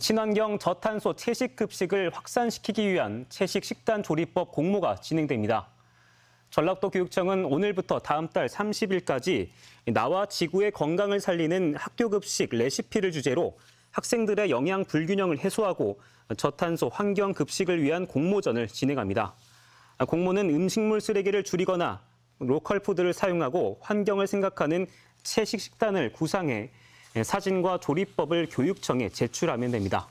친환경 저탄소 채식 급식을 확산시키기 위한 채식 식단 조리법 공모가 진행됩니다. 전라도 교육청은 오늘부터 다음 달 30일까지 나와 지구의 건강을 살리는 학교 급식 레시피를 주제로 학생들의 영양 불균형을 해소하고 저탄소 환경 급식을 위한 공모전을 진행합니다. 공모는 음식물 쓰레기를 줄이거나 로컬 푸드를 사용하고 환경을 생각하는 채식 식단을 구상해 사진과 조리법을 교육청에 제출하면 됩니다.